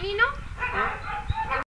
femenino. Ah.